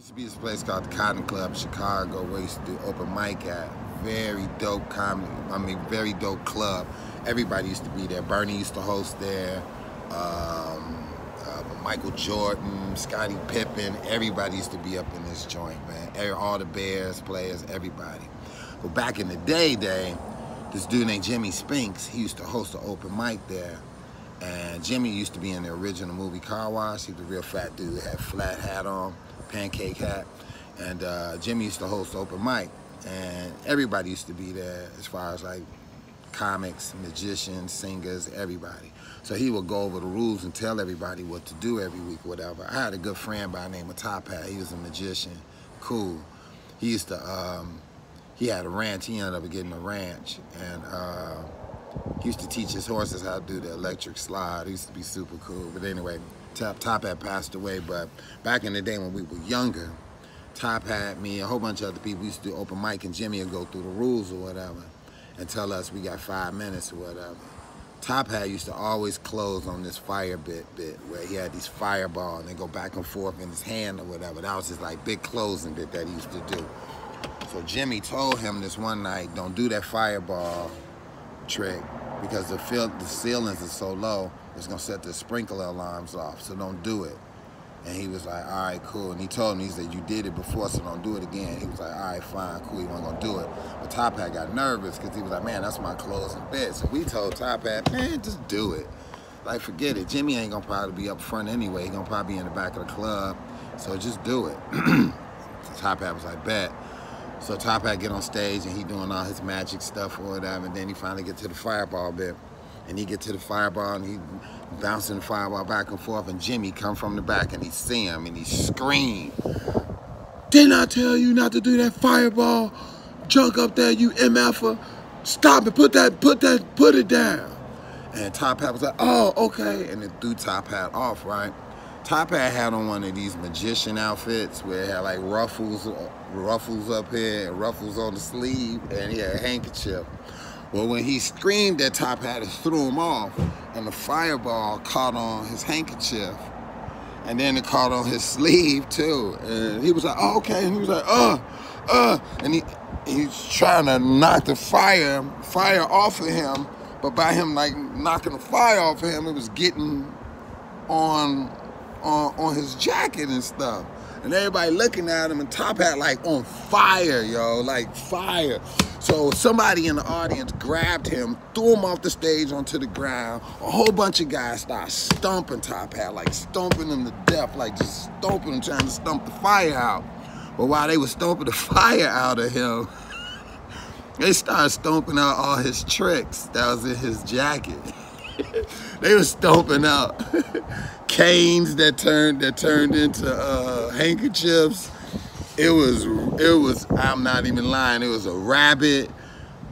Used to be this place called the Cotton Club, Chicago, where we used to do open mic at. Very dope comedy, I mean, very dope club. Everybody used to be there. Bernie used to host there. Um, uh, Michael Jordan, Scottie Pippen, everybody used to be up in this joint, man. All the Bears players, everybody. But back in the day, day, this dude named Jimmy Spinks, he used to host an open mic there. And Jimmy used to be in the original movie Car Wash. He was a real fat dude, had flat hat on pancake hat. And uh, Jimmy used to host open mic, and everybody used to be there as far as like comics, magicians, singers, everybody. So he would go over the rules and tell everybody what to do every week, whatever. I had a good friend by the name of Top Hat. He was a magician, cool. He used to, um, he had a ranch. He ended up getting a ranch, and uh, he used to teach his horses how to do the electric slide. He used to be super cool. But anyway, Top, Top Hat passed away, but back in the day when we were younger, Top Hat, me, a whole bunch of other people used to do open mic and Jimmy would go through the rules or whatever and tell us we got five minutes or whatever. Top Hat used to always close on this fire bit bit where he had these fireball and they go back and forth in his hand or whatever. That was his like big closing bit that he used to do. So Jimmy told him this one night, don't do that fireball trick because the, feel, the ceilings are so low it's gonna set the sprinkler alarms off, so don't do it. And he was like, all right, cool. And he told me, he said, you did it before, so don't do it again. He was like, all right, fine, cool, he wasn't gonna do it. But Top Hat got nervous because he was like, man, that's my closing bit. So we told Top Hat, man, just do it. Like, forget it. Jimmy ain't gonna probably be up front anyway. He gonna probably be in the back of the club. So just do it. Top Hat was like, bet. So Top Hat get on stage and he doing all his magic stuff or whatever. And then he finally get to the fireball bit and he get to the fireball and he bouncing the fireball back and forth and Jimmy come from the back and he see him and he scream. Didn't I tell you not to do that fireball? Junk up there, you MFer. Stop it, put that, put that, put it down. And Top Hat was like, oh, okay. And then threw Top Hat off, right? Top Hat had on one of these magician outfits where it had like ruffles, ruffles up here and ruffles on the sleeve, and he had a handkerchief. Well, when he screamed, that Top Hat threw him off, and the fireball caught on his handkerchief, and then it caught on his sleeve too. And he was like, oh, okay, and he was like, uh, uh, and he he's trying to knock the fire fire off of him, but by him like knocking the fire off of him, it was getting on on on his jacket and stuff. And everybody looking at him and Top Hat like on fire, yo, like fire. So somebody in the audience grabbed him, threw him off the stage onto the ground. A whole bunch of guys start stomping Top Hat, like stomping him to death, like just stomping him, trying to stomp the fire out. But while they were stomping the fire out of him, they started stomping out all his tricks that was in his jacket. they were stomping out canes that turned that turned into uh, handkerchiefs it was, it was, I'm not even lying, it was a rabbit,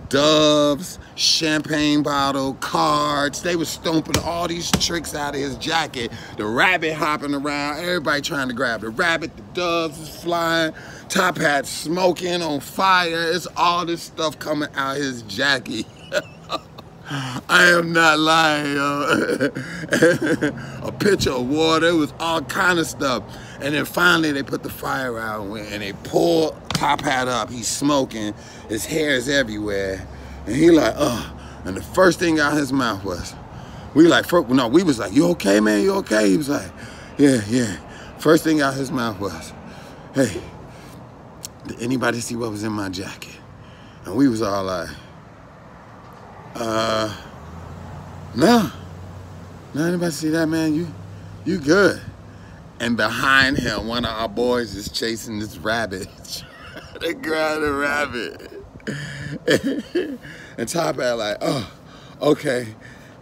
doves, champagne bottle, cards. They were stomping all these tricks out of his jacket. The rabbit hopping around, everybody trying to grab the rabbit, the doves is flying, top hat smoking on fire. It's all this stuff coming out of his jacket. I am not lying, a pitcher of water, it was all kind of stuff. And then finally they put the fire out and they pull Top Hat up. He's smoking, his hair is everywhere. And he like, oh. And the first thing out his mouth was, we like, no, we was like, you okay, man, you okay? He was like, yeah, yeah. First thing out his mouth was, hey, did anybody see what was in my jacket? And we was all like, uh, no. No, anybody see that, man? You, you good. And behind him, one of our boys is chasing this rabbit. they grab the rabbit. and Top Hat like, oh, okay.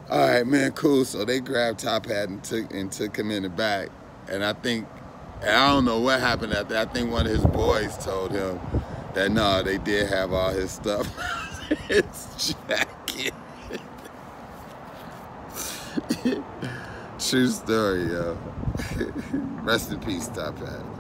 All right, man, cool. So they grabbed Top Hat and took and took him in the back. And I think, and I don't know what happened after. that. I think one of his boys told him that no, they did have all his stuff. it's jacket. True story, yo. Rest in peace, Top Hat.